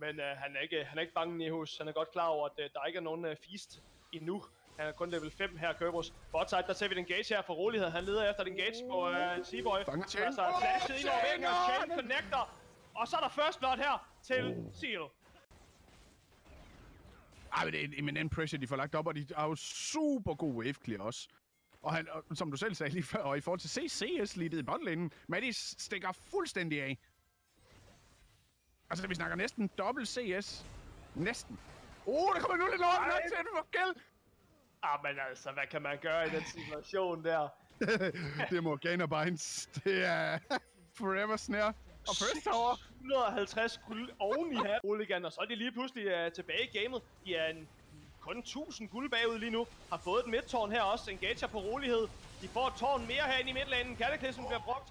Men øh, han, er ikke, han er ikke bange, Nihus. Han er godt klar over, at øh, der ikke er nogen øh, feast endnu. Han er kun level 5 her, Kerberos. Botside, der ser vi den gage her for rolighed. Han leder efter den gage på øh, Seaboy. Fanger Chain. Altså, flashet ind over væggen, og Chain connector. Og så er der first blood her til Seal. Ej, men det er en eminent pressure, de får lagt op, og de har jo super god wave clear også. Og, han, og som du selv sagde lige før, og i forhold til CCS lige i botlane, Matty stikker fuldstændig af. Altså, vi snakker næsten dobbelt CS. Næsten. Oh, der kommer nu lidt lort nok til at få gæld. Ah, men altså, hvad kan man gøre i den situation der? det er Morgana Binds. Det er Forever Snare. Og First Tower. 150 guld oven i her, Hooligan, og så er de lige pludselig uh, tilbage i gamet. De er en, kun 1000 guld bagud lige nu. Har fået et midttårn her også. Engager på rolighed. De får et tårn mere her i midtlanen. Cataclysm bliver brugt.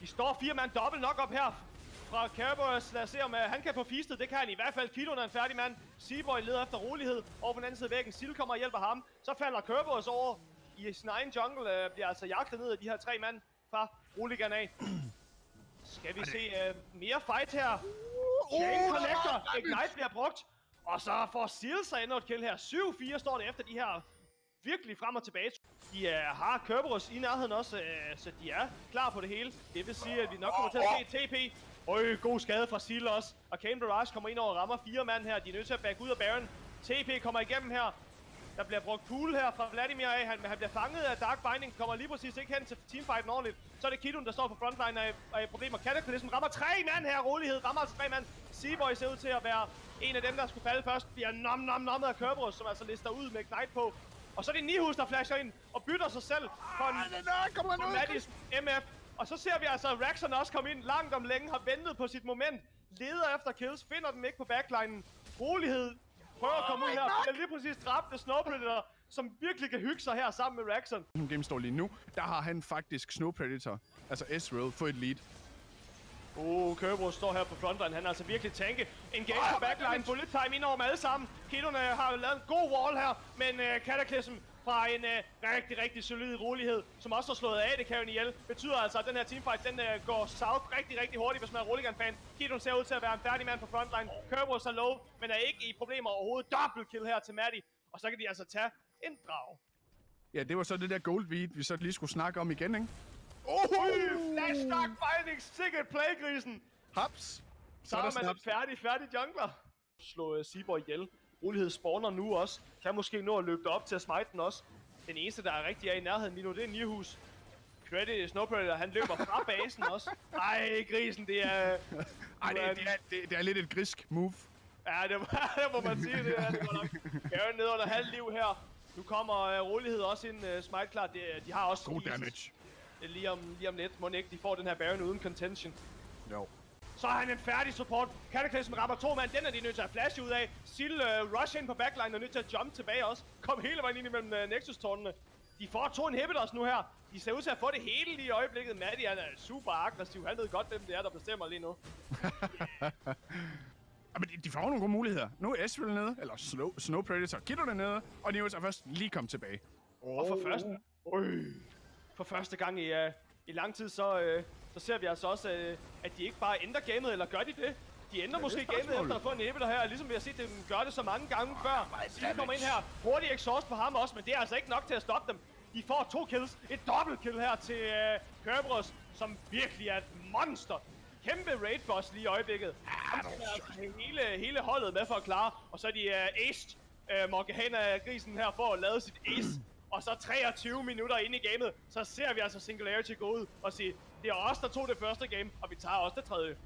De står fire mand dobbelt nok op her fra Kerberos. Lad os se, om uh, han kan få fistet. Det kan han i hvert fald. Kiloen er en færdig mand. Seaboy leder efter rolighed. Over på den anden side af væggen. Sil kommer og hjælper ham. Så falder Kerberos over i sin egen jungle. Uh, bliver altså jagtet ned af de her tre mand fra Roligan af. Skal vi se uh, mere fight her? Chain Connector. Ignite bliver brugt. Og så får Seal sig endnu et kill her. 7-4 står det efter de her virkelig frem og tilbage. De uh, øh, har Kerberos i nærheden også, uh, så de er klar på det hele. Det vil sige, at vi nok kommer til at se TP. Øj, god skade fra Seal også. Og Kane Barrage kommer ind over og rammer fire mand her. De er nødt til at back ud af Baron. TP kommer igennem her. Der bliver brugt pool her fra Vladimir af. Han, han bliver fanget af Dark Binding. Kommer lige præcis ikke hen til teamfighten ordentligt. Så er det Kidun, der står på frontline af, af problemer. Cataclysm ligesom rammer tre mand her. Rolighed rammer altså tre mand. Seaboy ser ud til at være en af dem, der skulle falde først. Bliver nom nom nommet af Kerberos, som altså lister ud med Knight på. Og så er det Nihus, der flasher ind og bytter sig selv for en, Der kommer. Mattis MF. Og så ser vi altså, at Raxon også komme ind langt om længe, har ventet på sit moment. Leder efter kills, finder dem ikke på backlinen. Rolighed prøver at komme ud her, bliver lige præcis dræbt af Snow Predator, som virkelig kan hygge sig her sammen med Raxon. Som game står lige nu, der har han faktisk Snow Predator, altså Ezreal, fået et lead. Uh, Kerberos står her på frontline. Han er altså virkelig tanke. Engage Ej, på backline. Bullet time ind over dem alle sammen. Kidone har lavet en god wall her. Men uh, Cataclysm fra en uh, rigtig, rigtig solid rolighed, som også har slået af det kan ihjel, betyder altså, at den her teamfight, den uh, går south rigtig, rigtig hurtigt, hvis man er Roligan-fan. Kidon ser ud til at være en færdig mand på frontline. Kerberos er low, men er ikke i problemer overhovedet. Double kill her til Matty. Og så kan de altså tage en drag. Ja, det var så det der gold beat, vi så lige skulle snakke om igen, ikke? Flash Dark Finding, sikkert playgrisen. Haps! Så er man en færdig, færdig jungler. Slå uh, Seaboy ihjel. Rolighed spawner nu også. Kan måske nå at løbe op til at smite den også. Den eneste, der er rigtig er i nærheden lige nu, det er Nihus. Credit Snow Predator, han løber fra basen også. Ej, grisen, det er... Ej, det, det, er, det, det er lidt et grisk move. Ja, det det må man sige, det er det godt nok. Garen ned under halv liv her. Nu kommer uh, rolighed også ind. Uh, smite klar, det, de har også... God damage. Lige om, lige om lidt, må ikke de får den her Baron uden contention. Jo. Så er han en færdig support. Cataclysm rammer to mand. Den er de nødt til at flashe ud af. Sil uh, rush ind på backline og nødt til at jump tilbage også. Kom hele vejen ind imellem uh, Nexus-tårnene. De får to inhibitors nu her. De ser ud til at få det hele lige i øjeblikket. Matty han er super aggressiv. Han ved godt, hvem det er, der bestemmer lige nu. Men de, de får jo nogle gode muligheder. Nu er Ezreal nede, eller Snow, Snow Predator Kiddo der nede, og Neo er først lige kommet tilbage. Og for første, øj, for første gang i, uh, i lang tid, så, uh, så ser vi altså også, uh, at de ikke bare ændrer gamet, eller gør de det? De ændrer er måske gamet efter at få en inhibitor her, ligesom vi har set dem gøre det så mange gange før. De kommer ind her, hurtig exhaust på ham også, men det er altså ikke nok til at stoppe dem. De får to kills, et dobbelt kill her til uh, Kerberos, som virkelig er et monster. Kæmpe raid boss lige i øjeblikket. Han altså hele, hele holdet med for at klare, og så er de uh, aced uh, Morgana-grisen her for at lave sit ace. Og så 23 minutter inde i gamet, så ser vi altså Singularity gå ud og sige, det er os, der tog det første game, og vi tager også det tredje.